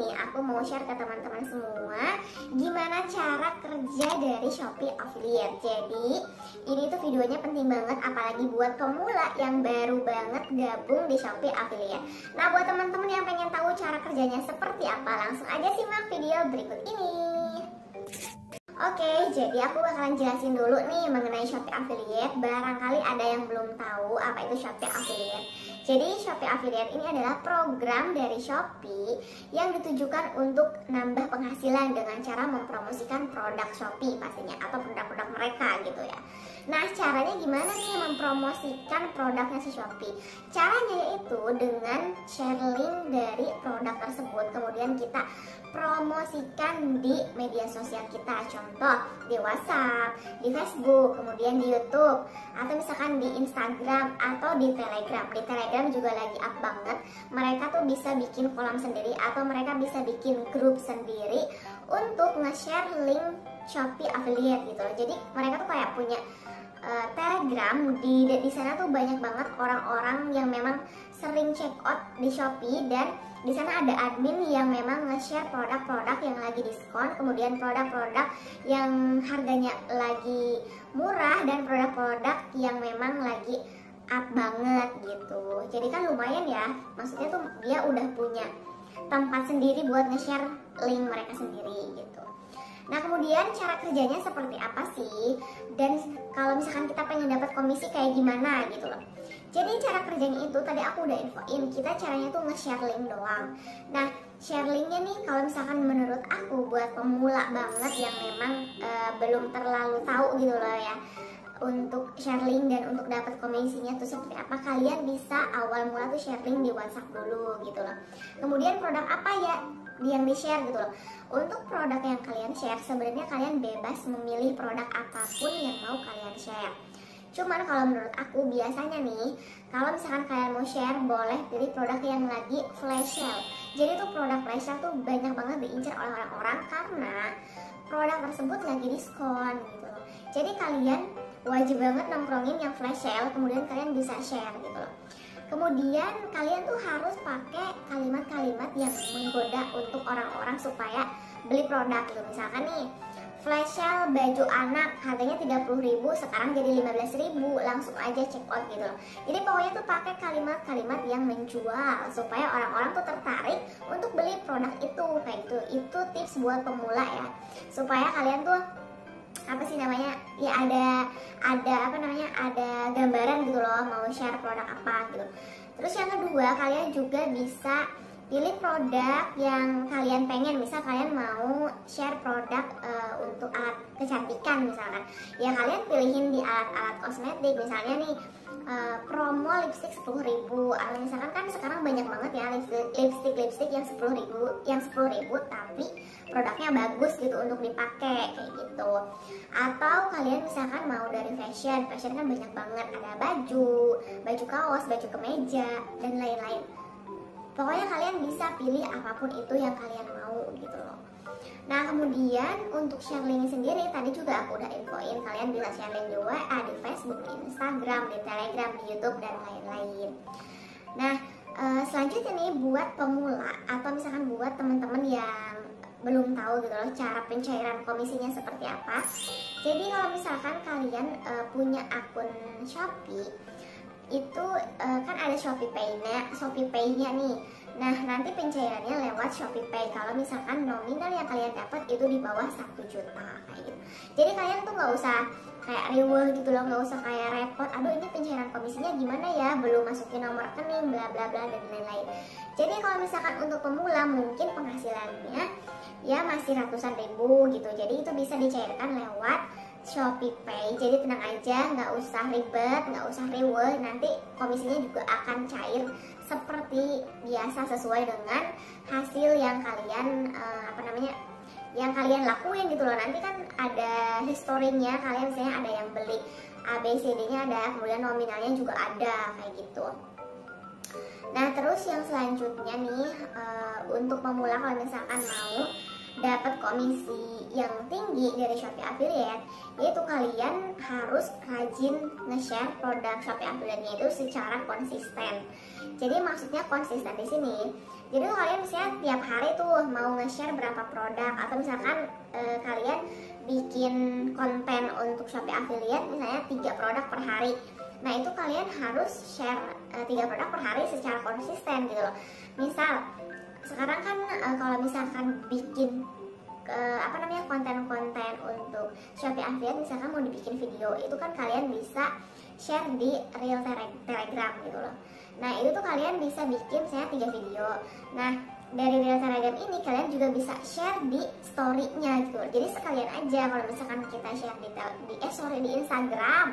ini aku mau share ke teman-teman semua gimana cara kerja dari Shopee Affiliate. Jadi ini tuh videonya penting banget apalagi buat pemula yang baru banget gabung di Shopee Affiliate. Nah buat teman-teman yang pengen tahu cara kerjanya seperti apa langsung aja simak video berikut ini. Oke, jadi aku bakalan jelasin dulu nih mengenai Shopee Affiliate. Barangkali ada yang belum tahu apa itu Shopee Affiliate. Jadi Shopee Affiliate ini adalah program dari Shopee yang ditujukan untuk nambah penghasilan dengan cara mempromosikan produk Shopee pastinya atau produk-produk mereka gitu ya. Nah, caranya gimana nih mempromosikan produknya si Shopee? Caranya yaitu dengan share link dari produk tersebut, kemudian kita promosikan di media sosial kita contoh di WhatsApp, di Facebook, kemudian di YouTube atau misalkan di Instagram atau di Telegram di Telegram juga lagi up banget. Mereka tuh bisa bikin kolam sendiri atau mereka bisa bikin grup sendiri untuk nge-share link Shopee affiliate gitu loh. Jadi mereka tuh kayak punya uh, Telegram. Di di sana tuh banyak banget orang-orang yang memang sering check out di Shopee dan di sana ada admin yang memang nge-share produk-produk yang lagi diskon, kemudian produk-produk yang harganya lagi murah dan produk-produk yang memang lagi up banget gitu. Jadi kan lumayan ya, maksudnya tuh dia udah punya tempat sendiri buat nge-share link mereka sendiri gitu. Nah kemudian cara kerjanya seperti apa sih? Dan kalau misalkan kita pengen dapat komisi kayak gimana gitu loh. Jadi cara kerjanya itu tadi aku udah infoin kita caranya tuh nge-share link doang. Nah share linknya nih kalau misalkan menurut aku buat pemula banget yang memang uh, belum terlalu tahu gitu loh ya untuk share link dan untuk dapat komisinya tuh seperti apa kalian bisa awal mula tuh share link di WhatsApp dulu gitu loh. Kemudian produk apa ya yang di share gitu loh. Untuk produk yang kalian share sebenarnya kalian bebas memilih produk apa pun yang mau kalian share Cuman kalau menurut aku biasanya nih, kalau misalkan kalian mau share boleh pilih produk yang lagi flash sale. Jadi tuh produk flash sale tuh banyak banget diincar oleh orang-orang karena produk tersebut lagi diskon gitu loh. Jadi kalian wajib banget nongkrongin yang flash sale, kemudian kalian bisa share gitu loh. Kemudian kalian tuh harus pakai kalimat-kalimat yang menggoda untuk orang-orang supaya beli produk gitu. Misalkan nih, flash sale baju anak harganya 30.000 sekarang jadi 15.000 langsung aja check out gitu loh jadi pokoknya tuh pakai kalimat-kalimat yang menjual supaya orang-orang tuh tertarik untuk beli produk itu kayak gitu itu tips buat pemula ya supaya kalian tuh apa sih namanya ya ada ada apa namanya ada gambaran gitu loh mau share produk apa gitu. Terus yang kedua kalian juga bisa pilih produk yang kalian pengen misal kalian mau share produk uh, untuk alat kecantikan misalkan. Ya kalian pilihin di alat-alat kosmetik misalnya nih uh, promo lipstick 10 ribu. Atau misalkan kan sekarang banyak banget ya lipstick lipstick yang 10 ribu yang 10 ribu tapi produknya bagus gitu untuk dipakai kayak gitu. Atau kalian misalkan mau dari fashion fashion kan banyak banget. Ada baju baju kaos baju kemeja dan lain-lain pokoknya kalian bisa pilih apa pun itu yang kalian mau gitu loh Nah kemudian untuk share link sendiri tadi juga aku udah infoin kalian bisa share link di WA, di Facebook, di Instagram, di Telegram, di YouTube dan lain-lain. Nah uh, selanjutnya nih buat pemula atau misalkan buat teman-teman yang belum tahu gitu loh cara pencairan komisinya seperti apa. Jadi kalau misalkan kalian uh, punya akun Shopee itu uh, kan ada Shopee Pay-nya, Shopee Pay-nya nih. Nah, nanti pencairannya lewat Shopee Pay. Kalau misalkan nominal yang kalian dapat itu di bawah satu juta kayak gitu. Jadi kalian tuh nggak usah kayak rewel gitu loh, nggak usah kayak repot. Aduh ini pencairan komisinya gimana ya? Belum masukin nomor rekening, bla bla bla dan lain-lain. Jadi kalau misalkan untuk pemula mungkin penghasilannya ya masih ratusan ribu gitu. Jadi itu bisa dicairkan lewat Shopee Pay. Jadi tenang aja, nggak usah ribet, nggak usah rewel. Nanti komisinya juga akan cair seperti biasa sesuai dengan hasil yang kalian uh, apa namanya yang kalian lakuin gitu loh nanti kan ada historinya kalian misalnya ada yang beli ABCD-nya ada kemudian nominalnya juga ada kayak gitu nah terus yang selanjutnya nih uh, untuk pemula kalau misalkan mau dapat komisi yang tinggi dari Shopee Affiliate yaitu kalian harus rajin nge-share produk Shopee Affiliate-nya itu secara konsisten. Jadi maksudnya konsisten di sini. Jadi kalian misalnya tiap hari tuh mau nge-share berapa produk atau misalkan uh, kalian bikin konten untuk Shopee affiliate misalnya tiga produk per hari. Nah itu kalian harus share uh, tiga produk per hari secara konsisten gitu loh. Misal sekarang kan uh, kalau misalkan bikin uh, apa namanya konten-konten untuk Shopee affiliate misalkan mau dibikin video itu kan kalian bisa share di real telegram gitu loh. Nah itu tuh kalian bisa bikin saya tiga video. Nah dari real telegram ini kalian juga bisa share di story-nya gitu jadi sekalian aja kalau misalkan kita share di, di eh sorry di Instagram.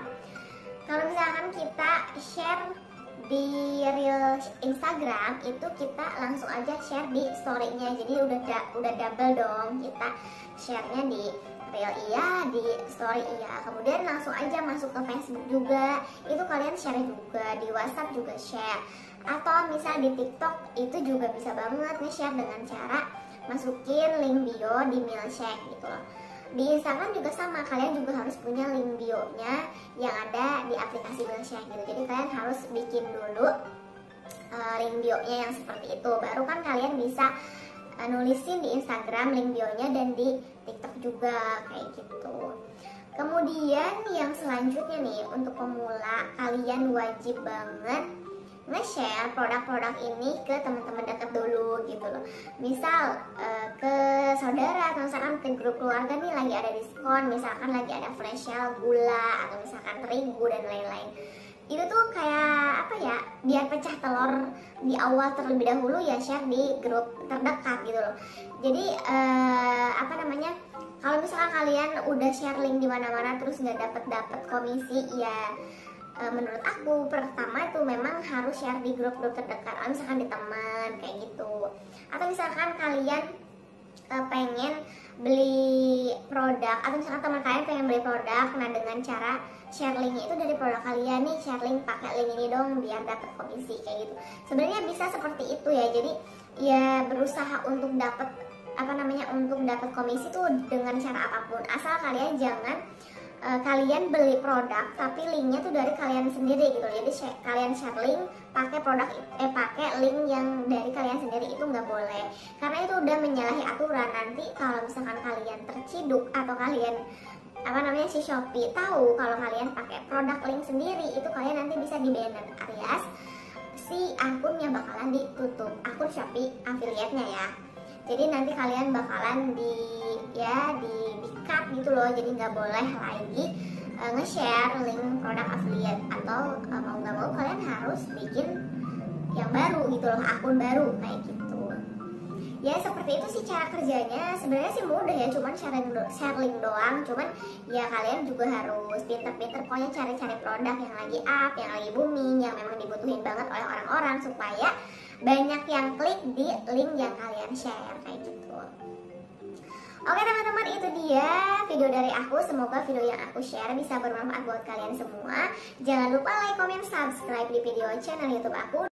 Kalau misalkan kita share di real Instagram itu kita langsung aja share di story-nya. Jadi udah udah double dong kita share-nya di real iya di story iya. Kemudian langsung aja masuk ke Facebook juga. Itu kalian share juga di WhatsApp juga share. Atau misal di TikTok itu juga bisa banget nge-share dengan cara masukin link bio di milkshake gitu loh di Instagram juga sama kalian juga harus punya link bio-nya yang ada di aplikasi milkshake gitu jadi kalian harus bikin dulu uh, link bio-nya yang seperti itu baru kan kalian bisa uh, nulisin di Instagram link bio-nya dan di TikTok juga kayak gitu. Kemudian yang selanjutnya nih untuk pemula kalian wajib banget nge-share produk-produk ini ke teman-teman dekat dulu gitu loh. Misal uh, ke saudara atau misalkan ke grup keluarga nih lagi ada diskon, misalkan lagi ada flash sale gula atau misalkan terigu dan lain-lain. Itu tuh kayak apa ya biar pecah telur di awal terlebih dahulu ya share di grup terdekat gitu loh. Jadi uh, apa namanya kalau misalnya kalian udah share link di mana-mana terus nggak dapet dapet komisi ya uh, menurut aku pertama itu memang harus share di grup-grup terdekat misalkan di teman kayak gitu. Atau misalkan kalian uh, pengen beli produk atau misalkan teman kalian pengen beli produk nah dengan cara share linknya itu dari produk kalian nih share link pakai link ini dong biar dapat komisi kayak gitu. Sebenarnya bisa seperti itu ya jadi ya berusaha untuk dapat apa namanya untuk dapat komisi tuh dengan cara apa pun. Asal kalian jangan uh, kalian beli produk tapi linknya tuh dari kalian sendiri gitu. Jadi share, kalian share link pakai produk eh pakai link yang dari kalian sendiri itu nggak boleh. Karena itu udah menyalahi aturan. Nanti kalau misalkan kalian terciduk atau kalian apa namanya si Shopee tahu kalau kalian pakai produk link sendiri itu kalian nanti bisa di banner alias si akunnya bakalan ditutup. Akun Shopee affiliate-nya ya. Jadi nanti kalian bakalan di ya di di cut gitu loh jadi nggak boleh lagi uh, nge-share link produk affiliate atau uh, mau nggak mau kalian harus bikin yang baru gitu loh akun baru kayak gitu. Ya seperti itu sih cara kerjanya. Sebenarnya sih mudah ya cuman sharing do sharing doang. Cuman ya kalian juga harus pinter-pinter pokoknya cari-cari produk yang lagi up yang lagi booming yang memang dibutuhin banget oleh orang-orang supaya banyak yang klik di link yang kalian share kayak gitu Oke teman-teman itu dia video dari aku. Semoga video yang aku share bisa bermanfaat buat kalian semua. Jangan lupa like, comment, subscribe di video channel youtube aku